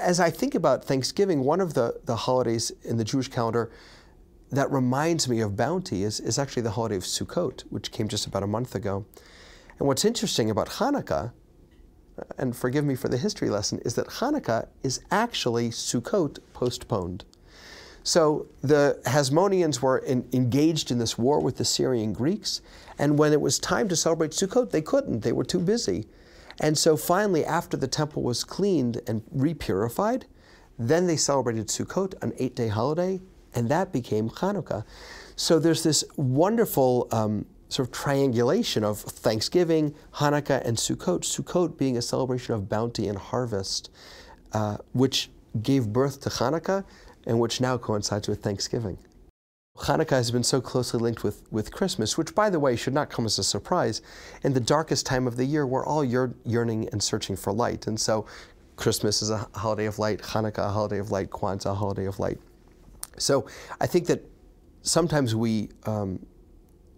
as I think about Thanksgiving, one of the, the holidays in the Jewish calendar that reminds me of bounty is, is actually the holiday of Sukkot, which came just about a month ago. And what's interesting about Hanukkah, uh, and forgive me for the history lesson, is that Hanukkah is actually Sukkot postponed. So the Hasmoneans were in, engaged in this war with the Syrian Greeks, and when it was time to celebrate Sukkot, they couldn't. They were too busy. And so finally, after the temple was cleaned and repurified, then they celebrated Sukkot, an eight day holiday, and that became Hanukkah. So there's this wonderful um, sort of triangulation of Thanksgiving, Hanukkah, and Sukkot. Sukkot being a celebration of bounty and harvest, uh, which gave birth to Hanukkah and which now coincides with Thanksgiving. Hanukkah has been so closely linked with, with Christmas, which, by the way, should not come as a surprise. In the darkest time of the year, we're all yearning and searching for light. And so Christmas is a holiday of light, Hanukkah a holiday of light, Kwanzaa a holiday of light. So I think that sometimes we um,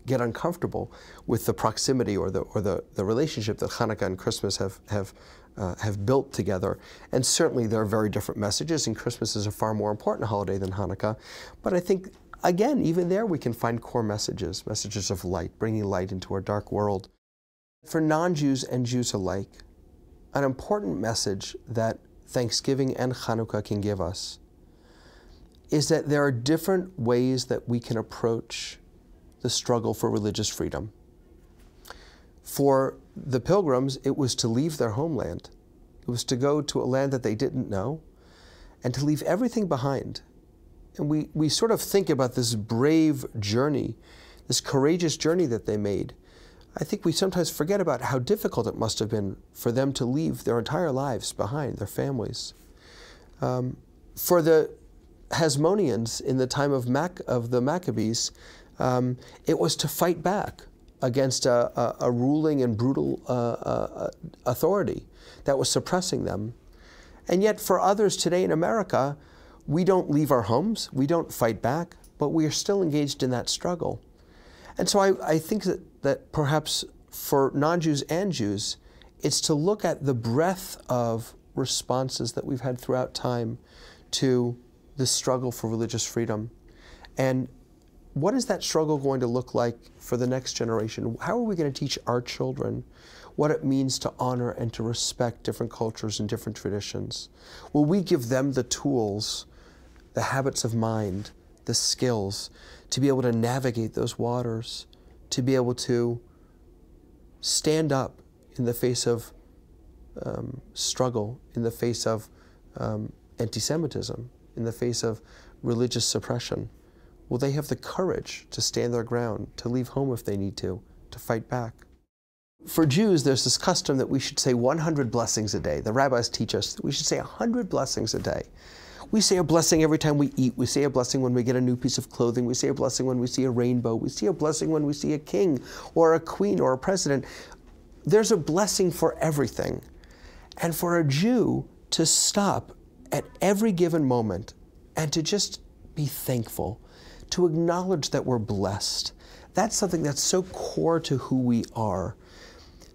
get uncomfortable with the proximity or the, or the, the relationship that Hanukkah and Christmas have, have, uh, have built together. And certainly there are very different messages, and Christmas is a far more important holiday than Hanukkah. But I think again, even there we can find core messages, messages of light, bringing light into our dark world. For non Jews and Jews alike, an important message that Thanksgiving and Hanukkah can give us is that there are different ways that we can approach the struggle for religious freedom. For the pilgrims, it was to leave their homeland. It was to go to a land that they didn't know and to leave everything behind and we, we sort of think about this brave journey, this courageous journey that they made. I think we sometimes forget about how difficult it must have been for them to leave their entire lives behind, their families. Um, for the Hasmoneans in the time of, Mac, of the Maccabees, um, it was to fight back against a, a, a ruling and brutal uh, uh, authority that was suppressing them. And yet, for others today in America, we don't leave our homes, we don't fight back, but we are still engaged in that struggle. And so I, I think that, that perhaps for non Jews and Jews, it's to look at the breadth of responses that we've had throughout time to the struggle for religious freedom. And what is that struggle going to look like for the next generation? How are we going to teach our children what it means to honor and to respect different cultures and different traditions? Will we give them the tools the habits of mind, the skills to be able to navigate those waters, to be able to stand up in the face of um, struggle, in the face of um, anti Semitism, in the face of religious suppression? Will they have the courage to stand their ground, to leave home if they need to, to fight back? For Jews, there's this custom that we should say 100 blessings a day. The rabbis teach us that we should say 100 blessings a day. We say a blessing every time we eat. We say a blessing when we get a new piece of clothing. We say a blessing when we see a rainbow. We say a blessing when we see a king or a queen or a president. There's a blessing for everything. And for a Jew to stop at every given moment and to just be thankful, to acknowledge that we're blessed, that's something that's so core to who we are.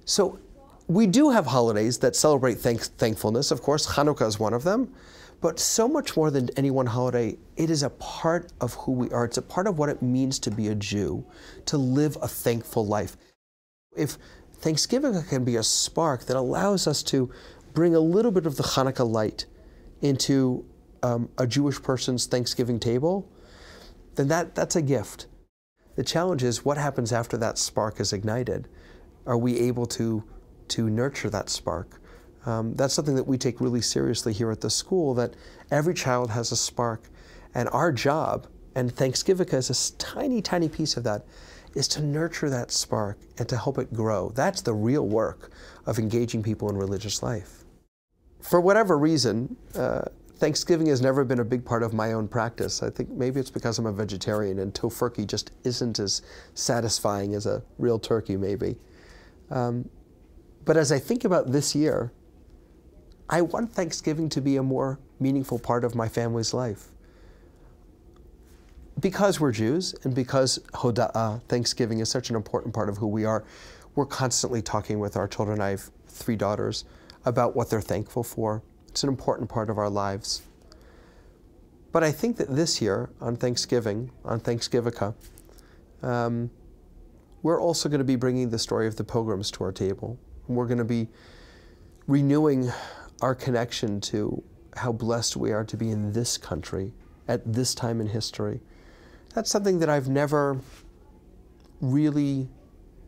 So we do have holidays that celebrate thank- thankfulness. Of course, Hanukkah is one of them. But so much more than any one holiday, it is a part of who we are. It's a part of what it means to be a Jew, to live a thankful life. If Thanksgivukkah can be a spark that allows us to bring a little bit of the Hanukkah light into um, a Jewish person's Thanksgiving table, then that, that's a gift. The challenge is what happens after that spark is ignited? Are we able to, to nurture that spark? Um, that's something that we take really seriously here at the school, that every child has a spark. And our job, and Thanksgiving is a tiny, tiny piece of that, is to nurture that spark and to help it grow. That's the real work of engaging people in religious life. For whatever reason, uh, Thanksgiving has never been a big part of my own practice. I think maybe it's because I'm a vegetarian and tofurkey just isn't as satisfying as a real turkey, maybe. Um, but as I think about this year, I want Thanksgiving to be a more meaningful part of my family's life. Because we're Jews and because Hoda'ah, Thanksgiving, is such an important part of who we are, we're constantly talking with our children. I have three daughters about what they're thankful for. It's an important part of our lives. But I think that this year, on Thanksgiving, on Thanksgivukkah, um, we're also going to be bringing the story of the pilgrims to our table. We're going to be renewing our connection to how blessed we are to be in this country at this time in history. That's something that I've never really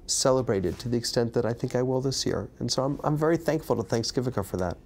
celebrated to the extent that I think I will this year. And so I'm, I'm very thankful to Thanksgiving for that.